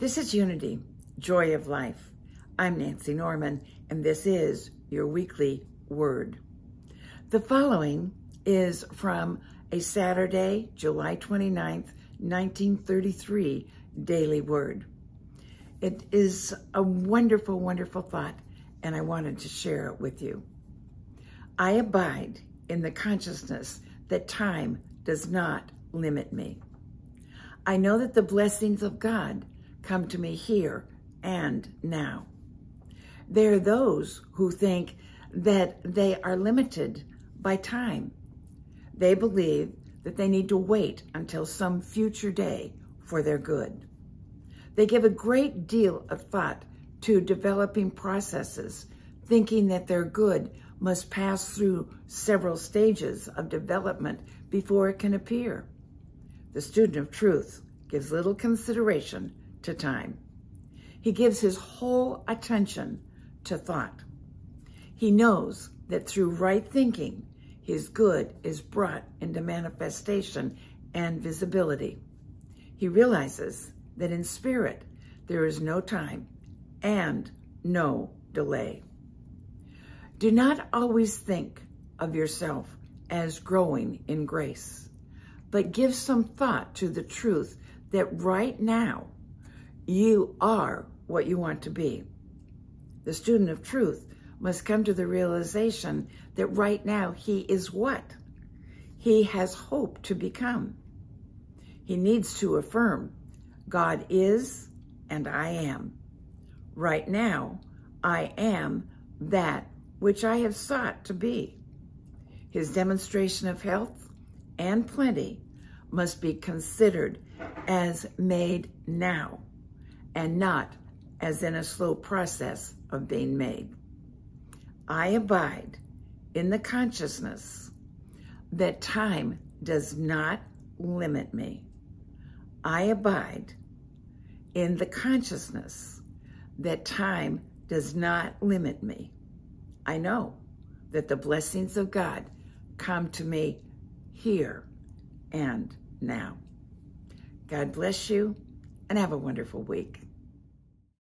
This is Unity, Joy of Life. I'm Nancy Norman, and this is your weekly word. The following is from a Saturday, July 29th, 1933 daily word. It is a wonderful, wonderful thought, and I wanted to share it with you. I abide in the consciousness that time does not limit me. I know that the blessings of God come to me here and now. There are those who think that they are limited by time. They believe that they need to wait until some future day for their good. They give a great deal of thought to developing processes, thinking that their good must pass through several stages of development before it can appear. The student of truth gives little consideration to time. He gives his whole attention to thought. He knows that through right thinking, his good is brought into manifestation and visibility. He realizes that in spirit, there is no time and no delay. Do not always think of yourself as growing in grace, but give some thought to the truth that right now you are what you want to be. The student of truth must come to the realization that right now he is what? He has hope to become. He needs to affirm, God is and I am. Right now, I am that which I have sought to be. His demonstration of health and plenty must be considered as made now and not as in a slow process of being made. I abide in the consciousness that time does not limit me. I abide in the consciousness that time does not limit me. I know that the blessings of God come to me here and now. God bless you and have a wonderful week.